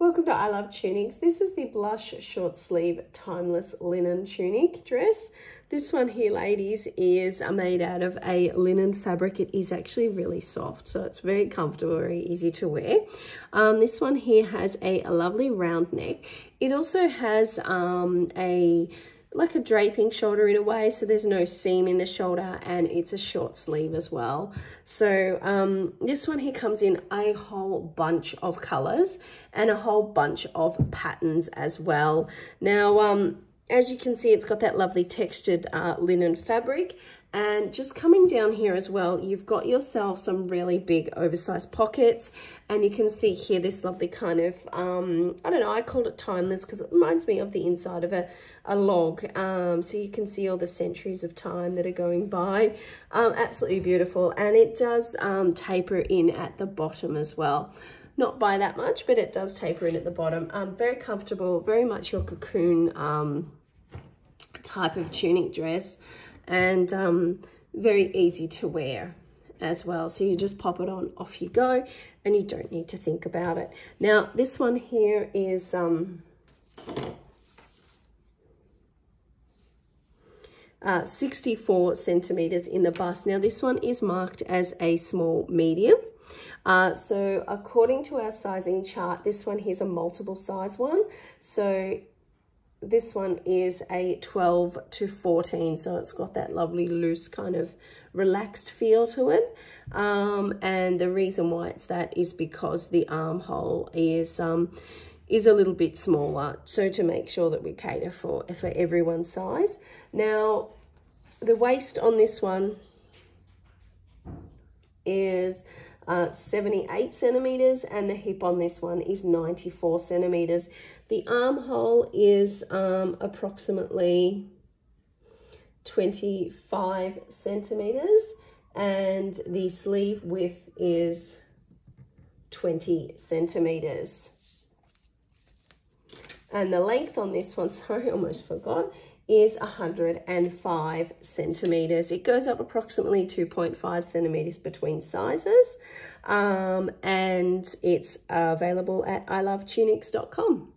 Welcome to I Love Tunics. This is the blush short sleeve timeless linen tunic dress. This one here, ladies, is made out of a linen fabric. It is actually really soft, so it's very comfortable, very easy to wear. Um, this one here has a, a, lovely round neck. It also has um, a like a draping shoulder in a way so there's no seam in the shoulder and it's a short sleeve as well. So um, this one here comes in a whole bunch of colors and a whole bunch of patterns as well. Now um, as you can see it's got that lovely textured uh, linen fabric and just coming down here as well, you've got yourself some really big oversized pockets. And you can see here this lovely kind of, um, I don't know, I called it timeless because it reminds me of the inside of a, a log. Um, so you can see all the centuries of time that are going by. Um, absolutely beautiful. And it does um, taper in at the bottom as well not by that much, but it does taper in at the bottom. Um, very comfortable, very much your cocoon um, type of tunic dress and um, very easy to wear as well. So you just pop it on, off you go, and you don't need to think about it. Now, this one here is... Um, uh, 64 centimeters in the bust. Now this one is marked as a small medium. Uh, so according to our sizing chart, this one here's a multiple size one. So this one is a 12 to 14 so it's got that lovely loose kind of relaxed feel to it. Um, and the reason why it's that is because the armhole is um, is a little bit smaller. So to make sure that we cater for for everyone's size. Now the waist on this one is uh, 78 centimeters and the hip on this one is 94 centimeters. The armhole is um, approximately 25 centimeters and the sleeve width is 20 centimeters. And the length on this one, sorry, almost forgot, is 105 centimeters. It goes up approximately 2.5 centimeters between sizes. Um, and it's available at ilovetunics.com.